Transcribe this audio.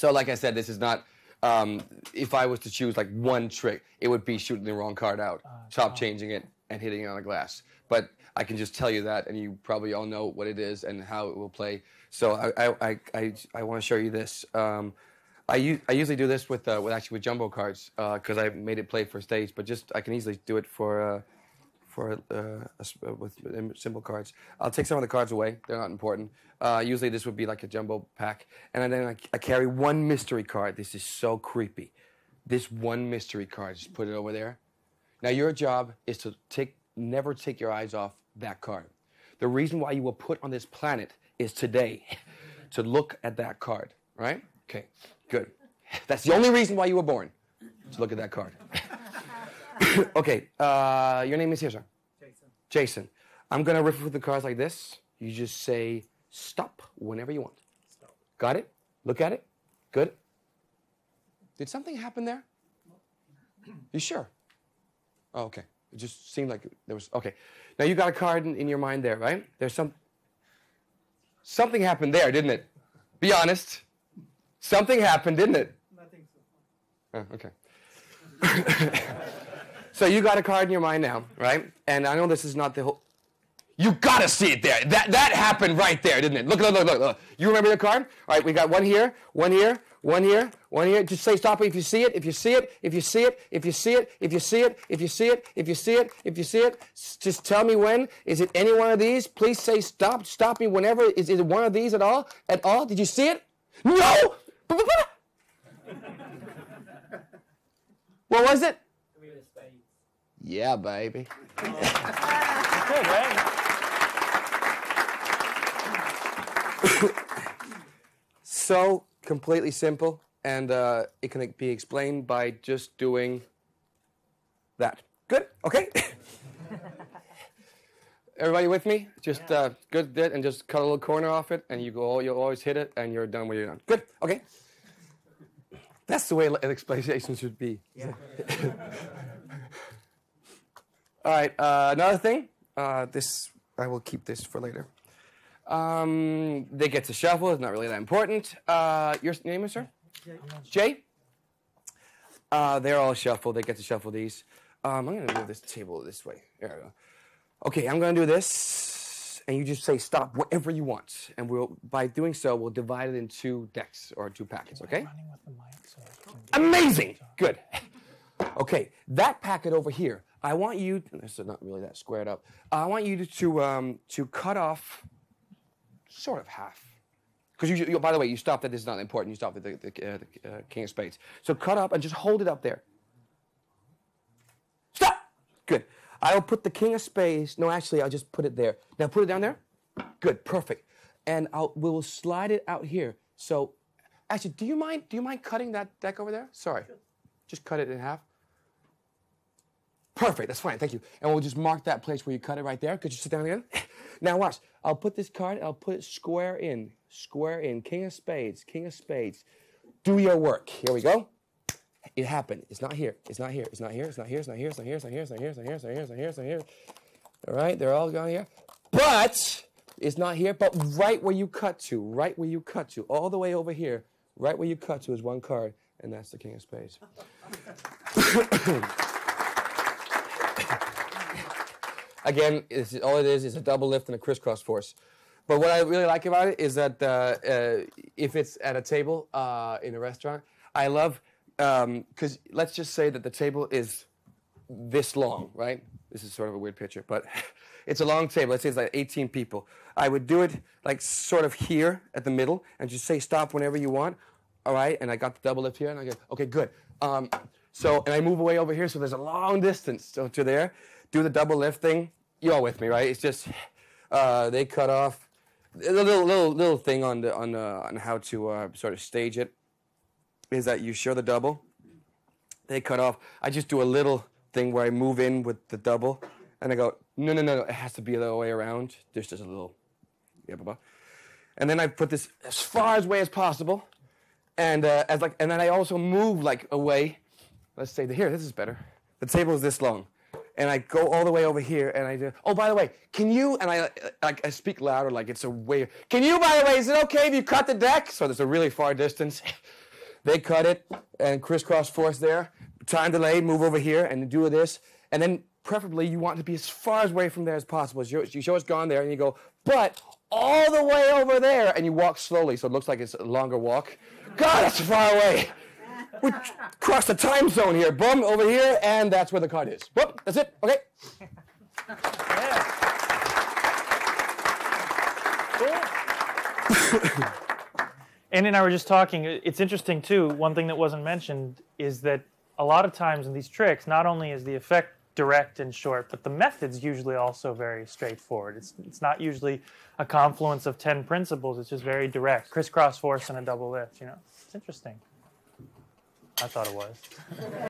So, like I said, this is not. Um, if I was to choose like one trick, it would be shooting the wrong card out, top changing it, and hitting it on a glass. But I can just tell you that, and you probably all know what it is and how it will play. So I I I, I, I want to show you this. Um, I, u- I usually do this with uh, with actually with jumbo cards because I made it play for stage, but just I can easily do it for. Uh, for uh, uh, with simple cards. I'll take some of the cards away; they're not important. Uh, usually, this would be like a jumbo pack, and then I, I carry one mystery card. This is so creepy. This one mystery card, just put it over there. Now, your job is to take, never take your eyes off that card. The reason why you were put on this planet is today, to look at that card. Right? Okay, good. That's the only reason why you were born, to look at that card. okay, uh, your name is here, sir. Jason. Jason. I'm gonna riff with the cards like this. You just say stop whenever you want. Stop. Got it? Look at it. Good. Did something happen there? You sure? Oh, okay. It just seemed like there was. Okay. Now you got a card in, in your mind there, right? There's some. Something happened there, didn't it? Be honest. Something happened, didn't it? Nothing so. Oh, okay. so you got a card in your mind now, right? And I know this is not the whole. You gotta see it there. That that happened right there, didn't it? Look, look, look, look, look. You remember the card? All right, we got one here, one here, one here, one here. Just say stop if you see it. If you see it, if you see it, if you see it, if you see it, if you see it, if you see it, if you see it. Just tell me when. Is it any one of these? Please say stop. Stop me whenever. Is, is it one of these at all? At all? Did you see it? No. What was it? Three of spades. Yeah, baby. Good, right? So completely simple, and uh, it can be explained by just doing that. Good. Okay. Everybody with me? Just uh, good, good, and just cut a little corner off it, and you go. You'll always hit it, and you're done when you're done. Good. Okay. That's the way an explanation should be. Yeah. All right. Uh, another thing. Uh, this I will keep this for later. Um, they get to shuffle. It's not really that important. Uh, your name is sir? Jay. Uh, they're all shuffled. They get to shuffle these. Um, I'm gonna move this table this way. There we go. Okay, I'm gonna do this, and you just say stop whatever you want, and we'll by doing so we'll divide it in two decks or two packets. Okay. running with the mic so Amazing. Good. Okay, that packet over here. I want you. This is not really that squared up. I want you to to, um, to cut off, sort of half. Because you, you, by the way, you stopped at this is not important. You stopped at the, the, uh, the uh, king of spades. So cut up and just hold it up there. Stop. Good. I'll put the king of spades. No, actually, I'll just put it there. Now put it down there. Good. Perfect. And I'll we will slide it out here. So, actually, do you mind? Do you mind cutting that deck over there? Sorry. Just cut it in half. Perfect. That's fine. Thank you. And we'll just mark that place where you cut it right there. Could you sit down again? now watch. I'll put this card. I'll put it square in. Square in. King of spades. King of spades. Do your work. Here we go. It happened. It's not here. It's not here. It's not here. It's not here. It's not here. It's not here. It's not here. It's not here. It's not here. It's not here. It's not here. It's not here. All right. They're all gone here. But it's not here. But right where you cut to. Right where you cut to. All the way over here. Right where you cut to is one card, and that's the king of spades. Again, all it is is a double lift and a crisscross force. But what I really like about it is that uh, uh, if it's at a table uh, in a restaurant, I love because let's just say that the table is this long, right? This is sort of a weird picture, but it's a long table. Let's say it's like 18 people. I would do it like sort of here at the middle and just say stop whenever you want. All right, and I got the double lift here, and I go, okay, good. Um, so, and I move away over here, so there's a long distance to there. Do the double lift thing. You're all with me, right? It's just uh, they cut off a little little little thing on the on uh, on how to uh, sort of stage it is that you show the double. They cut off. I just do a little thing where I move in with the double, and I go no no no no. It has to be the other way around. There's just a little, yeah, blah, blah. and then I put this as far as away as possible, and uh, as like, and then I also move like away. Let's say the here. This is better. The table is this long, and I go all the way over here, and I do. Oh, by the way, can you? And I like I speak louder, like it's a way. Can you? By the way, is it okay if you cut the deck? So there's a really far distance. They cut it and crisscross force there. Time delay, move over here and do this. And then preferably you want to be as far away from there as possible. So you show it's gone there and you go, but all the way over there and you walk slowly so it looks like it's a longer walk. God, that's far away. We cross the time zone here. Boom, over here, and that's where the card is. Boom, that's it. Okay. Andi and I were just talking. It's interesting too. One thing that wasn't mentioned is that a lot of times in these tricks, not only is the effect direct and short, but the method's usually also very straightforward. It's it's not usually a confluence of ten principles. It's just very direct, crisscross force and a double lift. You know, it's interesting. I thought it was.